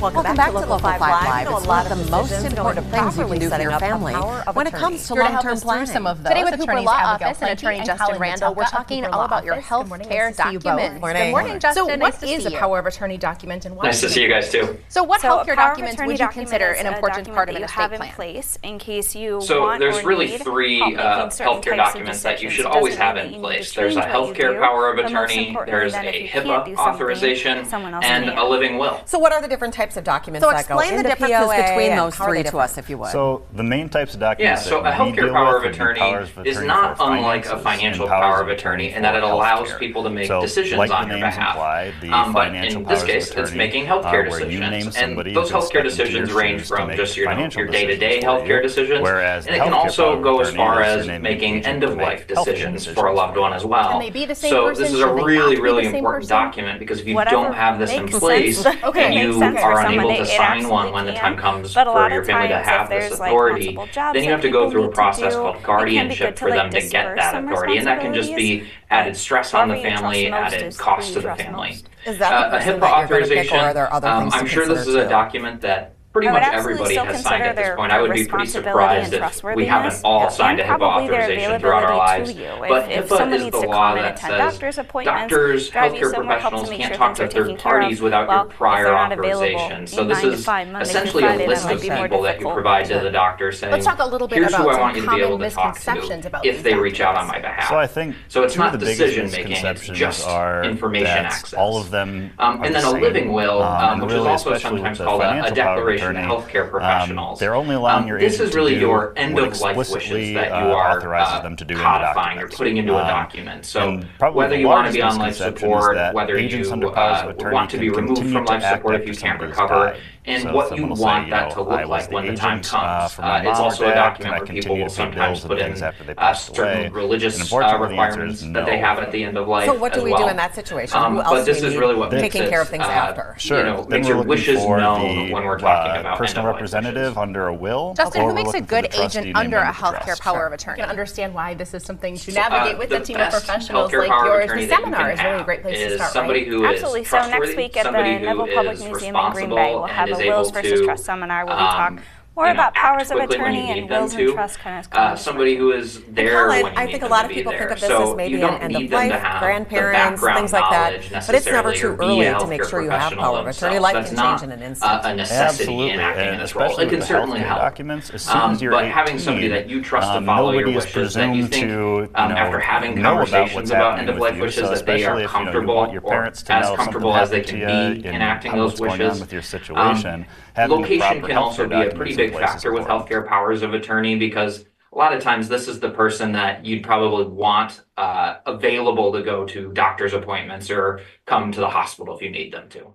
Welcome, Welcome back, to Local 5 Live. You It's one of of the most important things you can do for your family when it comes to Here to help long-term planning. some of those. Today with Hooper attorneys Law Abigail Office and Plenty attorney Justin Colin Randall, we're talking all about your Office. Good health morning. care Nice to see you both. documents. Morning. Good morning, Justin. So, nice what to is a power of attorney document and why? Nice to it see you guys too. So, what So a healthcare documents attorney would you consider an important part of that an estate plan? place in case you So there's really three help making uh, healthcare documents that you should always have in place. There's a change what you healthcare power of attorney, there's a you can't do HIPAA authorization, and a living will. So, what are the different types of documents So that go explain the into differences POA between those how are they three to us, if you would. So the main types of documents. Yeah, documents so a that we healthcare power of would be attorney powers of is not unlike a financial power of attorney in that it allows healthcare. people to make So, decisions like on the your behalf. imply, the Um, but in this of case, it's making uh, healthcare where you name decisions, and those who can healthcare decisions range from just your, your day-to-day decisions for healthcare decisions, whereas and it can also go as far as making end-of-life decisions for a loved one as well. Can they be the same so this is a really, really important document because if you don't have this in place. Okay. and you sense for are unable to sign one when the time comes But a for your of family to have this there's, like, authority, then you have to go through a process do, called it can be guardianship good for to, them to get that authority, and that can just be added stress on the family, added cost to the family. Is that Uh, a HIPAA that you're going to pick, authorization. are there other um, I'm sure this is consider a document that pretty I much everybody has signed at this point. I would be pretty responsibility surprised and if we haven't all and signed a HIPAA probably authorization throughout our lives. you. If- But if HIPAA is the law that attend says doctor's appointments, drive you healthcare somewhere, help to professionals make can't sure talk things to are taken third care of, parties without well, your prior they're not available authorization. So this is five, essentially a list of people that you provide to the doctor saying, Let's talk a little bit here's who about I want you to be able to talk to if they reach out on my behalf. So I think so. It's not of the biggest decision making; it's just information access. all of them Um, are and the then a living will, Um, um, and which is also sometimes called a, a financial power of declaration to attorney, healthcare um, professionals. they're only allowing Um, your this agent is to really do your end of life wishes that uh, you are authorizes uh, them to do in codifying or putting into a Um, document. So whether you want to be on life support, whether agents you under powers uh, want to be removed from life support if you can't recover, and So what you will say, want you that know, to look like when the time agent, uh, comes. for my Uh, it's mom or also a dad, document can I where people continue will sometimes put in after they uh, certain away? religious uh, unfortunately, the answer requirements is that they have at the end of life. So, what do we well. do in that situation? Um, but this is really what makes taking it, care of things uh, after? Sure. You know, then makes we're your wishes known the when we're talking uh, about personal representative wishes. under a will. Justin, or who makes a good agent under a healthcare trust. power of You attorney? can understand why this is something to Uh, navigate with a team of professionals like yours. The seminar is really a have great place to start, somebody right? who is Absolutely. So next week at the somebody Neville Public Museum in Green Bay, we'll have a is wills versus trust seminar where we um, talk more you know, about powers of quickly when you attorney and wills to. and trust kind of Uh, somebody who is there Colin, when you I need think a them lot of people there. think of this so as maybe you an don't end need of them to life, have grandparents, background things like that. knowledge But it's never necessarily too or be early to make sure you have professional power of attorney. Life can not change in an uh, instant. a necessity Absolutely, in acting in and this role. It can with the certainly healthcare help. documents, as soon Um, as you're but having somebody that you trust to um, follow your is wishes, that you presumed think, to, you um, after having know conversations about end-of-life with you. wishes, that they are if, you know, you comfortable your or parents to as comfortable as they can be in acting those what's going wishes. on with your Um, situation, location can also be a pretty documents in big factor with healthcare powers of attorney because a lot of times this is the person that you'd probably want uh, available to go to doctor's appointments or come to the hospital if you need them to.